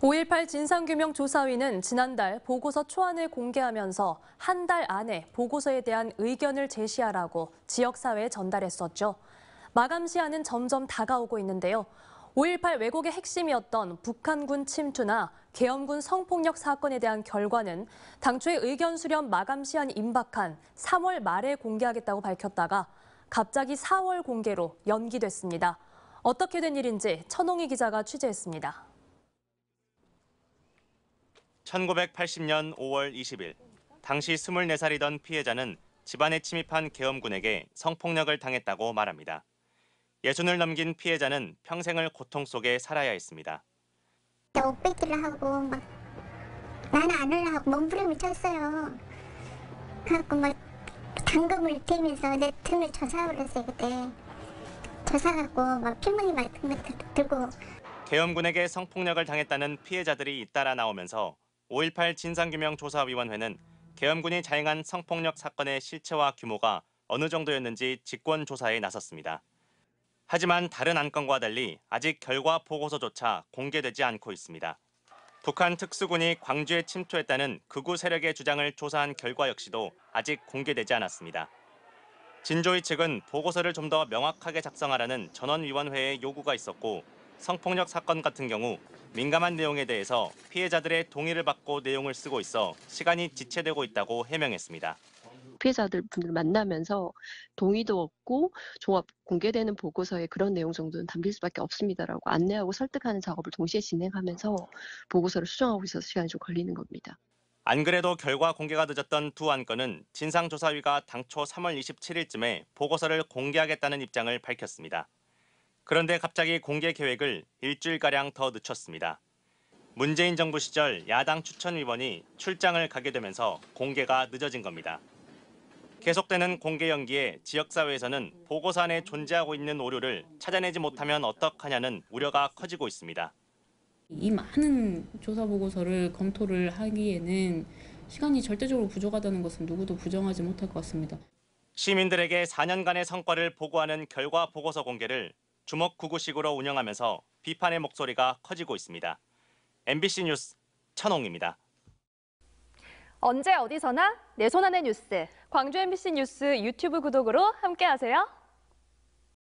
5.18 진상규명 조사위는 지난달 보고서 초안을 공개하면서 한 달 안에 보고서에 대한 의견을 제시하라고 지역사회에 전달했었죠. 마감 시한은 점점 다가오고 있는데요. 5.18 왜곡의 핵심이었던 북한군 침투나 계엄군 성폭력 사건에 대한 결과는 당초의 의견 수렴 마감 시한이 임박한 3월 말에 공개하겠다고 밝혔다가 갑자기 4월 공개로 연기됐습니다. 어떻게 된 일인지 천홍희 기자가 취재했습니다. 1980년 5월 20일 당시 24살이던 피해자는 집안에 침입한 계엄군에게 성폭력을 당했다고 말합니다. 예순을 넘긴 피해자는 평생을 고통 속에 살아야 했습니다. 옷뺏기를 하고 막 나는 안 올라 하고 몸부림을 쳤어요. 그래갖고 막 당금을 대면서 내 등을 조사버렸어요 그때. 조사갖고 막 같은 거 들고 계엄군에게 성폭력을 당했다는 피해자들이 잇따라 나오면서 5.18 진상규명조사위원회는 계엄군이 자행한 성폭력 사건의 실체와 규모가 어느 정도였는지 직권 조사에 나섰습니다. 하지만 다른 안건과 달리 아직 결과 보고서조차 공개되지 않고 있습니다. 북한 특수군이 광주에 침투했다는 극우 세력의 주장을 조사한 결과 역시도 아직 공개되지 않았습니다. 진조위 측은 보고서를 좀 더 명확하게 작성하라는 전원위원회의 요구가 있었고 성폭력 사건 같은 경우 민감한 내용에 대해서 피해자들의 동의를 받고 내용을 쓰고 있어 시간이 지체되고 있다고 해명했습니다. 피해자들 분들 만나면서 동의도 없고 종합 공개되는 보고서에 그런 내용 정도는 담길 수밖에 없습니다라고 안내하고 설득하는 작업을 동시에 진행하면서 보고서를 수정하고 있어서 시간이 좀 걸리는 겁니다. 안 그래도 결과 공개가 늦었던 두 안건은 진상조사위가 당초 3월 27일쯤에 보고서를 공개하겠다는 입장을 밝혔습니다. 그런데 갑자기 공개 계획을 일주일가량 더 늦췄습니다. 문재인 정부 시절 야당 추천위원이 출장을 가게 되면서 공개가 늦어진 겁니다. 계속되는 공개 연기에 지역사회에서는 보고서 안에 존재하고 있는 오류를 찾아내지 못하면 어떡하냐는 우려가 커지고 있습니다. 이 많은 조사 보고서를 검토를 하기에는 시간이 절대적으로 부족하다는 것은 누구도 부정하지 못할 것 같습니다. 시민들에게 4년간의 성과를 보고하는 결과 보고서 공개를 주먹구구식으로 운영하면서 비판의 목소리가 커지고 있습니다. MBC 뉴스 천홍입니다. 언제 어디서나 내 손 안의 뉴스. 광주 MBC 뉴스 유튜브 구독으로 함께하세요.